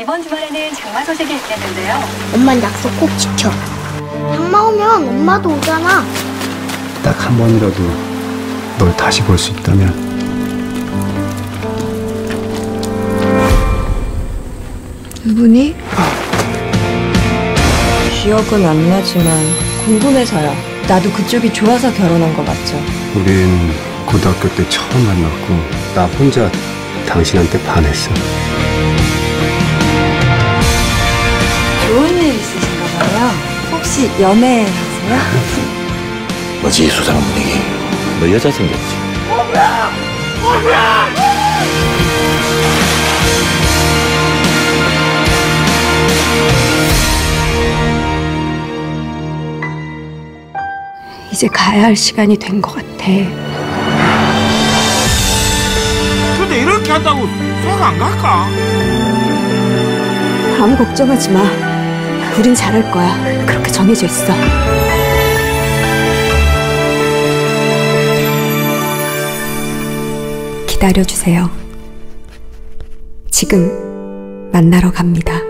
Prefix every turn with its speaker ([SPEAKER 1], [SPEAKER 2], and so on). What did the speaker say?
[SPEAKER 1] 이번 주말에는 장마 소식이 있겠는데요.
[SPEAKER 2] 엄만 약속 꼭 지켜. 장마 오면 엄마도 오잖아.
[SPEAKER 3] 딱 한 번이라도 널 다시 볼 수 있다면
[SPEAKER 4] 누구니? 기억은 안 나지만 궁금해서요. 나도 그쪽이 좋아서 결혼한 거 맞죠?
[SPEAKER 3] 우린 고등학교 때 처음 만났고 나 혼자 당신한테 반했어.
[SPEAKER 4] 혹시 연애하세요?
[SPEAKER 5] 뭐지 이 수상한 분위기 너 여자 생겼지
[SPEAKER 4] 이제 가야 할 시간이 된 것 같아.
[SPEAKER 6] 근데 이렇게 한다고 속안 갈까?
[SPEAKER 4] 아무 걱정하지 마. 우린 잘할 거야. 그렇게 정해져 있어. 기다려주세요. 지금 만나러 갑니다.